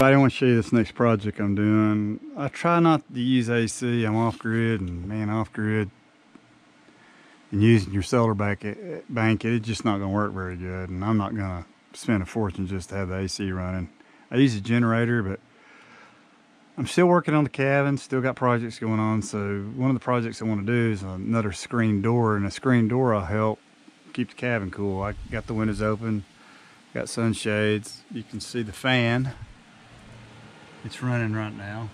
I want to show you this next project I'm doing. I try not to use AC. I'm off grid and man, off grid and using your solar bank, eh, bank it's just not going to work very good. And I'm not going to spend a fortune just to have the AC running. I use a generator, but I'm still working on the cabin, still got projects going on. So one of the projects I want to do is another screen door and a screen door will help keep the cabin cool. I got the windows open, got sunshades. You can see the fan. It's running right now.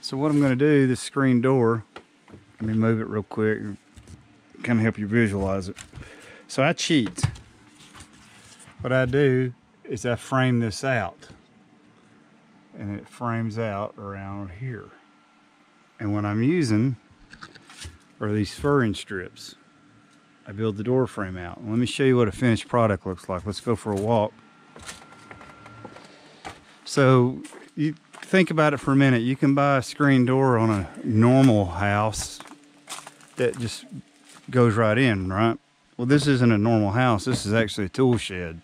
So what I'm going to do, this screen door, let me move it real quick, kind of help you visualize it. So I cheat. What I do is I frame this out. And it frames out around here. And what I'm using are these furring strips. I build the door frame out. Let me show you what a finished product looks like. Let's go for a walk. So you think about it for a minute. You can buy a screen door on a normal house that just goes right in, right? Well, this isn't a normal house. This is actually a tool shed.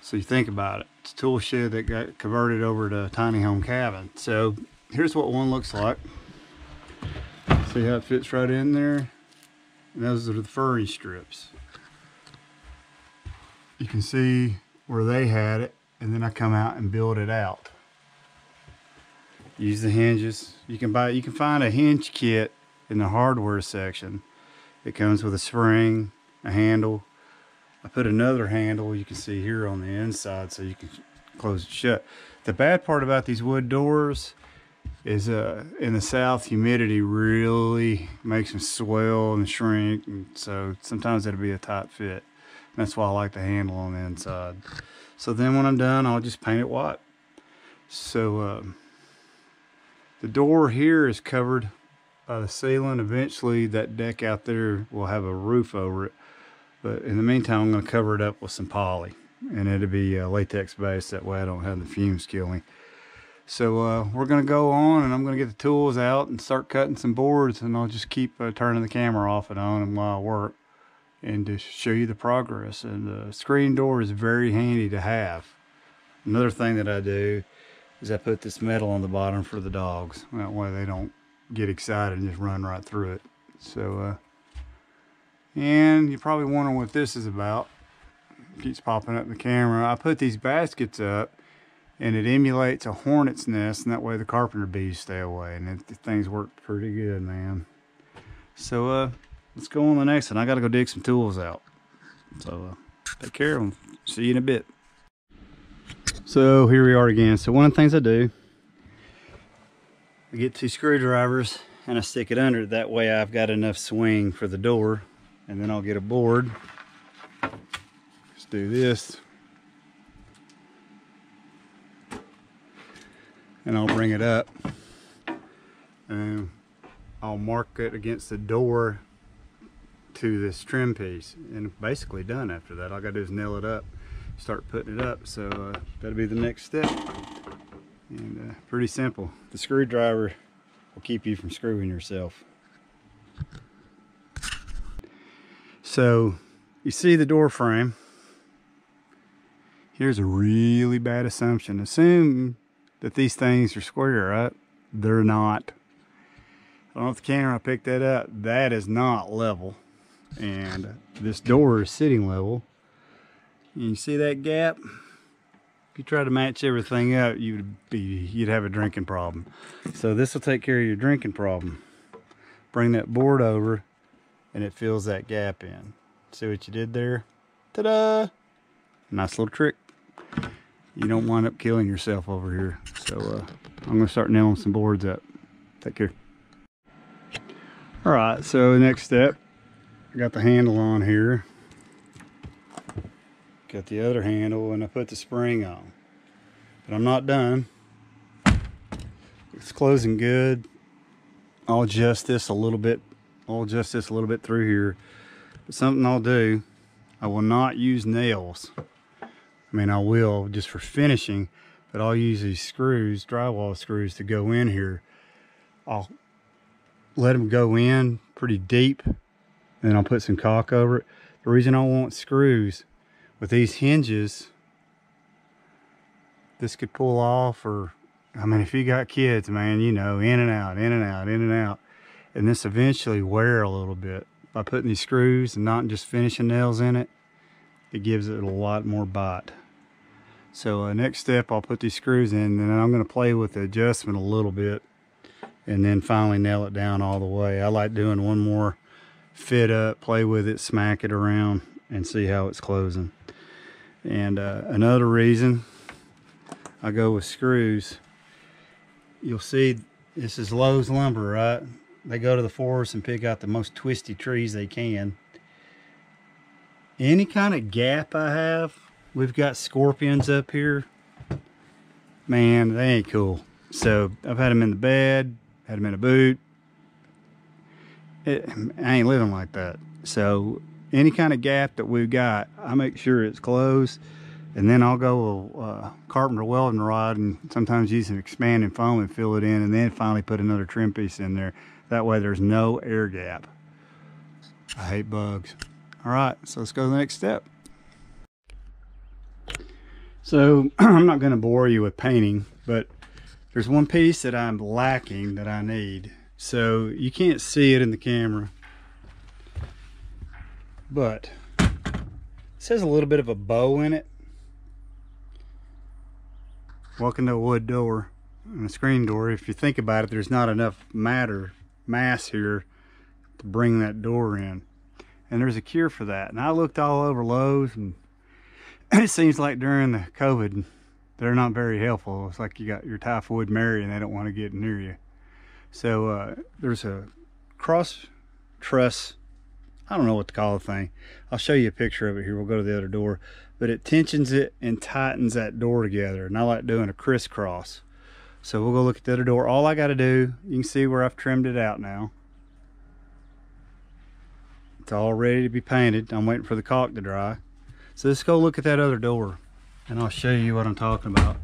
So you think about it. It's a tool shed that got converted over to a tiny home cabin. So here's what one looks like. See how it fits right in there? And those are the furring strips. You can see where they had it and then I come out and build it out. Use the hinges. You can buy you can find a hinge kit in the hardware section. It comes with a spring, a handle. I put another handle you can see here on the inside so you can close it shut. The bad part about these wood doors is uh, in the south humidity really makes them swell and shrink and so sometimes it'll be a tight fit that's why I like the handle on the inside. So then when I'm done I'll just paint it white. So uh, the door here is covered by the ceiling. Eventually that deck out there will have a roof over it. But in the meantime I'm going to cover it up with some poly and it'll be uh, latex based. That way I don't have the fumes kill me so uh, we're going to go on and I'm going to get the tools out and start cutting some boards and I'll just keep uh, turning the camera off and on while I work and to show you the progress. And the screen door is very handy to have. Another thing that I do is I put this metal on the bottom for the dogs. That way they don't get excited and just run right through it. So, uh, and you're probably wondering what this is about. It keeps popping up the camera. I put these baskets up and it emulates a hornet's nest and that way the carpenter bees stay away and it, things work pretty good man so uh let's go on the next one. I gotta go dig some tools out. So uh, take care of them. see you in a bit. So here we are again. So one of the things i do i get two screwdrivers and i stick it under. That way i've got enough swing for the door. And then i'll get a board. Let's do this. And I'll bring it up. And I'll mark it against the door to this trim piece and basically done after that all I gotta do is nail it up start putting it up so uh, that'll be the next step and uh, pretty simple the screwdriver will keep you from screwing yourself so you see the door frame here's a really bad assumption assume that these things are square, right? They're not. I don't know if the camera picked that up. That is not level. And this door is sitting level. And you see that gap? If you try to match everything up, you'd be you'd have a drinking problem. So this will take care of your drinking problem. Bring that board over and it fills that gap in. See what you did there? Ta-da! Nice little trick you don't wind up killing yourself over here. So uh, I'm to start nailing some boards up. Take care. All right, so next step, got the handle on here. Got the other handle and I put the spring on. But I'm not done. It's closing good. I'll adjust this a little bit. I'll adjust this a little bit through here. But something I'll do, I will not use nails I mean, I will just for finishing, but I'll use these screws, drywall screws to go in here. I'll let them go in pretty deep and then I'll put some caulk over it. The reason I want screws with these hinges, this could pull off or I mean if you got kids man you know in and out in and out in and out. And this eventually wear a little bit by putting these screws and not just finishing nails in it. It gives it a lot more bite. So uh, next step I'll put these screws in and then I'm going to play with the adjustment a little bit and then finally nail it down all the way. I like doing one more fit up play with it smack it around and see how it's closing. And uh, another reason I go with screws you'll see this is Lowe's lumber right? They go to the forest and pick out the most twisty trees they can. Any kind of gap I have we've got scorpions up here. Man they ain't cool. So I've had them in the bed had them in a boot it, I ain't living like that. So any kind of gap that we've got I make sure it's closed and then I'll go a uh, carpenter welding rod and sometimes use an expanding foam and fill it in and then finally put another trim piece in there. That way there's no air gap. I hate bugs. All right so let's go to the next step. So I'm not going to bore you with painting but there's one piece that I'm lacking that I need so you can't see it in the camera. But this has a little bit of a bow in it. Walking to a wood door and a screen door. If you think about it there's not enough matter mass here to bring that door in. And there's a cure for that. And I looked all over Lowe's and it seems like during the COVID they're not very helpful. It's like you got your typhoid Mary and they don't want to get near you so uh, there's a cross truss I don't know what to call the thing. I'll show you a picture of it here. We'll go to the other door. But it tensions it and tightens that door together. And I like doing a crisscross. So we'll go look at the other door. All I got to do, you can see where I've trimmed it out now. It's all ready to be painted. I'm waiting for the caulk to dry. So let's go look at that other door. And I'll show you what I'm talking about.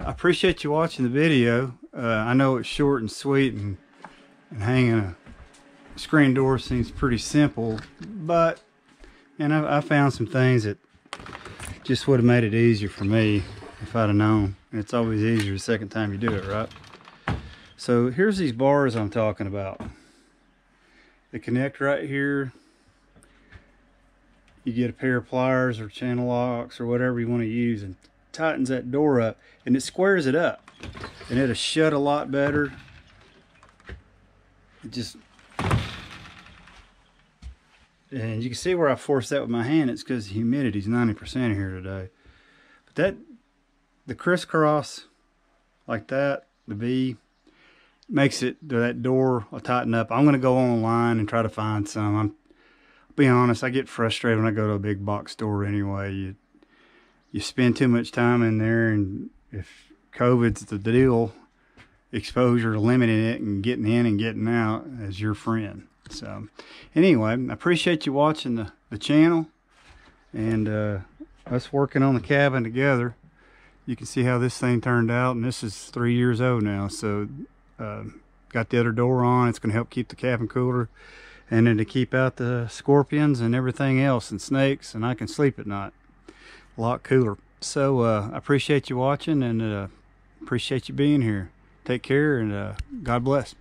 I appreciate you watching the video. Uh, I know it's short and sweet and, and hanging a screen door seems pretty simple, but, and I, I found some things that just would have made it easier for me if I'd have known. And it's always easier the second time you do it, right? So here's these bars I'm talking about. They connect right here. You get a pair of pliers or channel locks or whatever you want to use and tightens that door up and it squares it up and it'll shut a lot better. It just and you can see where I forced that with my hand. It's because the humidity's 90% here today. But that, the crisscross like that, the V, makes it, that door will tighten up. I'm going to go online and try to find some. I'm being honest, I get frustrated when I go to a big box store anyway. You, you spend too much time in there and if COVID's the deal, exposure, limiting it and getting in and getting out as your friend. So anyway, I appreciate you watching the, the channel and uh, us working on the cabin together. You can see how this thing turned out and this is three years old now. So uh, got the other door on. It's going to help keep the cabin cooler and then to keep out the scorpions and everything else and snakes and I can sleep at night a lot cooler. So uh, I appreciate you watching and uh, appreciate you being here. Take care and uh, God bless.